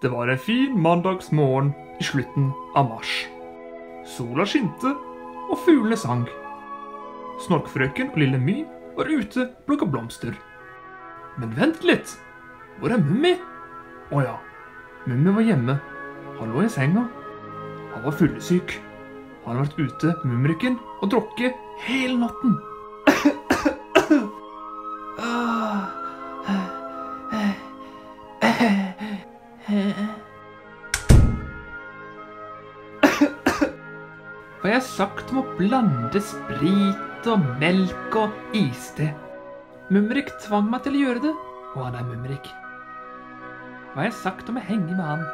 Det var en fin mandagsmorgen i slutten av mars. Sola skinte, og fuglene sang. Snorkfrøken og lille My var ute og plukka blomster. Men vent litt! Hvor er Mummi? Å ja, Mummi var hjemme. Han lå i senga. Han var fyllesyk. Han har vært ute med mumrikken og drukket hele natten. Har jeg sagt om å blande sprit og melk og iste? Mumrik tvang meg til å gjøre det, og han er Mumrik. Hva har jeg sagt om å henge med han?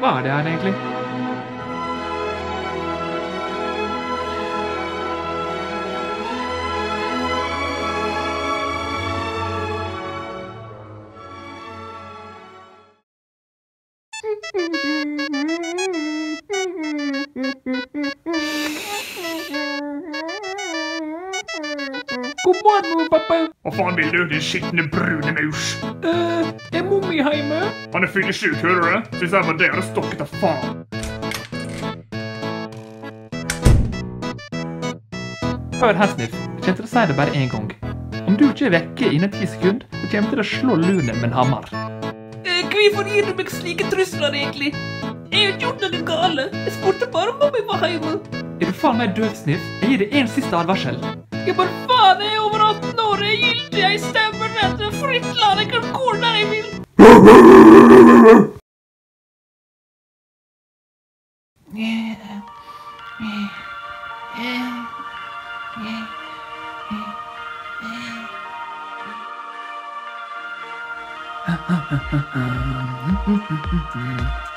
Hva er det her egentlig? God morgen, pappa. Hva faen vil du, din skitne brune mus? Uh, er Mummi hjemme? Han er fyllesyk, hører du det? Så hvis jeg var det, hadde stokket av faen. Hør her, Sniff. Jeg kommer til å si det bare én gang. Om du ikke er vekke innen ti sekunder, så kommer jeg til å slå lunen med en hammer. Eh, Hvorfor gir du meg slike trusler, egentlig? Jeg har ikke gjort noe gale. Jeg spurte bare om Mummi var hjemme. Er faen meg døv, Sniff? Jeg gir deg en siste advarsel. Jeg bare faen, jeg er over 18 år, jeg er gyldig, jeg stemmer jeg er fritt land, jeg kan gå der jeg vil.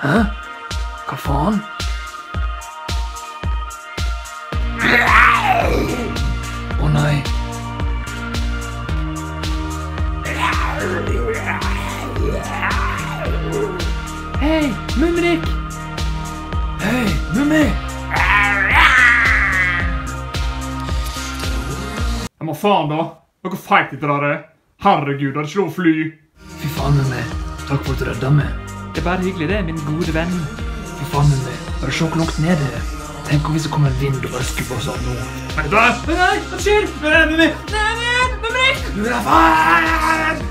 Hæ? Hva faen? Mumrik! Hei, Mummi! Ja, men faen, da. Noe feigt etter det. Herregud, det er ikke lov å fly. Fy faen, Mummi. Takk for at du redda meg. Det er bare hyggelig, det, min gode venn. Fy faen, Mummi. Bare se hvor langt ned det er. Tenk om hvis det kommer en vind og bare skubber oss av nå. Nei, hva skjer? Mummi! Mummi! Hva? Mummi!